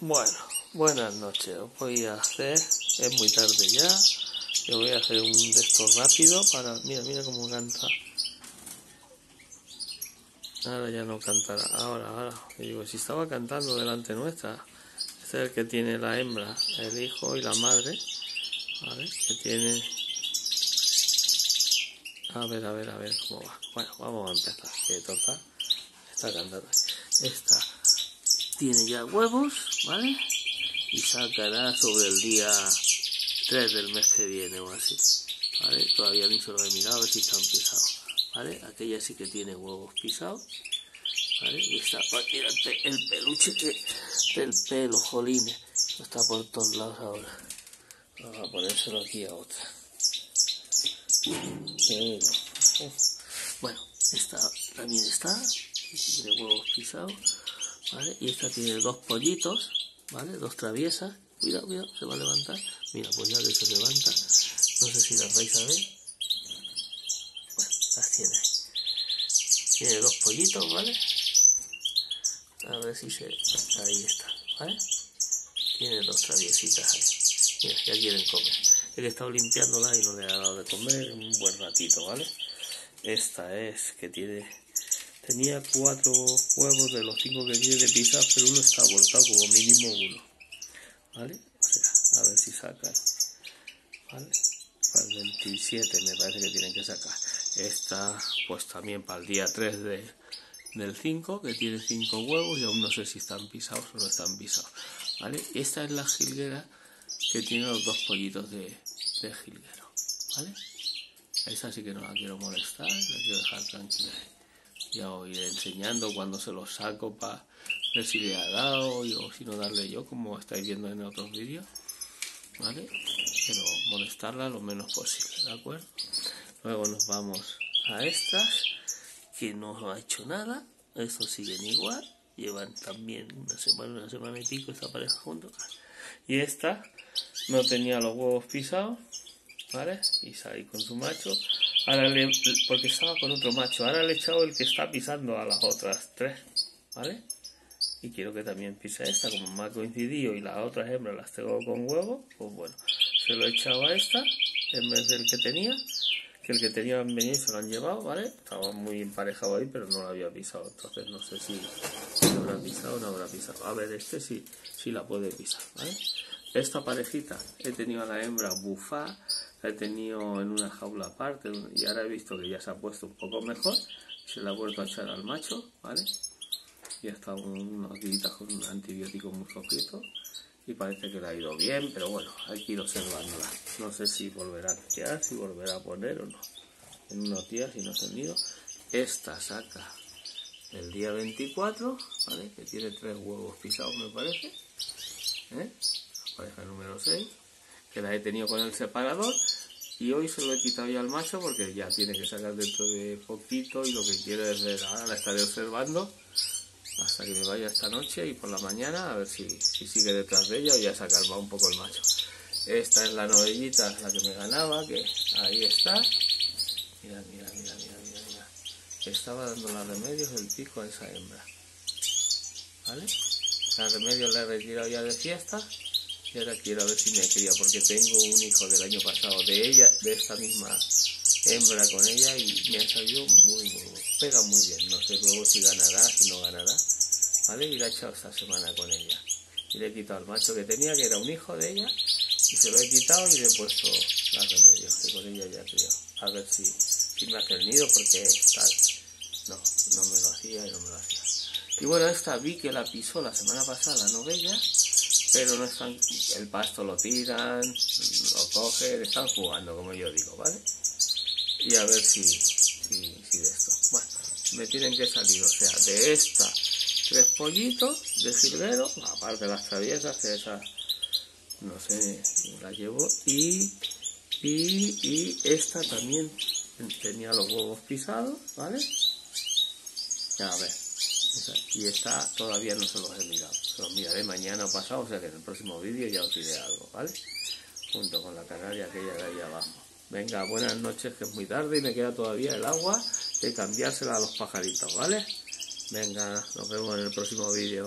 Bueno, buenas noches. Voy a hacer, es muy tarde ya. Yo voy a hacer un de rápido para. Mira, mira cómo canta. Ahora ya no cantará. Ahora, ahora. Digo, si estaba cantando delante nuestra. Este es el que tiene la hembra, el hijo y la madre. ¿Vale? Que tiene. A ver, a ver, a ver cómo va. Bueno, vamos a empezar. Que toca. Está cantando. Esta tiene ya huevos, ¿vale? Y sacará sobre el día 3 del mes que viene o así, ¿vale? Todavía ni se lo he mirado a ver si están pisados, ¿vale? Aquella sí que tiene huevos pisados, ¿vale? Y está, mira el peluche que, del pelo, jolines, está por todos lados ahora. Vamos a ponérselo aquí a otra. bueno, esta también está, tiene huevos pisados. Y esta tiene dos pollitos, ¿vale? Dos traviesas. Cuidado, cuidado, se va a levantar. Mira, pues ya que se levanta. No sé si las vais a ver. Bueno, las tiene. Tiene dos pollitos, ¿vale? A ver si se... Ahí está, ¿vale? Tiene dos traviesitas ahí. Mira, ya quieren comer. He estado limpiándola y no le ha dado de comer un buen ratito, ¿vale? Esta es que tiene Tenía cuatro huevos de los cinco que tiene de pero uno está abortado, como mínimo uno. ¿Vale? O sea, a ver si sacan. ¿Vale? Para el 27 me parece que tienen que sacar. Esta, pues también para el día 3 de, del 5, que tiene cinco huevos y aún no sé si están pisados o no están pisados. ¿Vale? Esta es la jilguera que tiene los dos pollitos de, de jilguero. ¿Vale? Esa sí que no la quiero molestar, la quiero dejar tranquila ya os iré enseñando cuando se los saco para ver si le ha dado o si no darle yo como estáis viendo en otros vídeos vale pero molestarla lo menos posible de acuerdo luego nos vamos a estas que no ha hecho nada estos siguen igual llevan también una semana una semana y pico esta pareja juntos y esta no tenía los huevos pisados ¿vale? y salí con su macho Ahora le, porque estaba con otro macho. Ahora le he echado el que está pisando a las otras tres, ¿vale? Y quiero que también pise esta, como me ha coincidido y las otras hembras las tengo con huevo, pues bueno, se lo he echado a esta en vez del que tenía, que el que tenía venido se lo han llevado, ¿vale? Estaba muy emparejado ahí, pero no lo había pisado, entonces no sé si, lo habrá pisado o no habrá pisado. A ver, este sí, sí la puede pisar, ¿vale? Esta parejita he tenido a la hembra bufar he tenido en una jaula aparte y ahora he visto que ya se ha puesto un poco mejor. Se la ha vuelto a echar al macho, ¿vale? Y ha estado unos días con un antibiótico muy flojito y parece que le ha ido bien, pero bueno, hay que ir observándola. No sé si volverá a quedar, si volverá a poner o no. En unos días, si no se han ido. Esta saca el día 24, ¿vale? Que tiene tres huevos pisados, me parece. ¿Eh? pareja número 6 que la he tenido con el separador y hoy se lo he quitado ya al macho porque ya tiene que sacar dentro de poquito y lo que quiero es ver, ahora la estaré observando hasta que me vaya esta noche y por la mañana a ver si, sigue detrás de ella o ya ha calmado un poco el macho. Esta es la novellita, la que me ganaba, que ahí está. Mira, mira, mira, mira, mira, mira. Estaba dando los remedios del pico a esa hembra. ¿Vale? La remedios la he retirado ya de fiesta ahora quiero ver si me cría porque tengo un hijo del año pasado de ella, de esta misma hembra con ella y me ha salido muy, muy, pega muy bien. No sé luego si ganará, si no ganará. ¿Vale? Y la he echado esta semana con ella. Y le he quitado al macho que tenía, que era un hijo de ella, y se lo he quitado y le he puesto las remedios, que con ella ya creo. A ver si, si me hace el nido porque tal. No, no me lo hacía y no me lo hacía. Y bueno, esta vi que la pisó la semana pasada la novella pero no están, el pasto lo tiran, lo cogen, están jugando, como yo digo, ¿vale? Y a ver si, si, de esto. Bueno, me tienen que salir, o sea, de esta, tres pollitos de jilguero, aparte de las traviesas, que esas, no sé, las llevo, y, y, y esta también tenía los huevos pisados, ¿vale? A ver, y esta todavía no se los he mirado. Se los miraré mañana o pasado, o sea que en el próximo vídeo ya os diré algo, ¿vale? Junto con la canaria aquella de ahí abajo. Venga, buenas noches, que es muy tarde y me queda todavía el agua de cambiársela a los pajaritos, ¿vale? Venga, nos vemos en el próximo vídeo.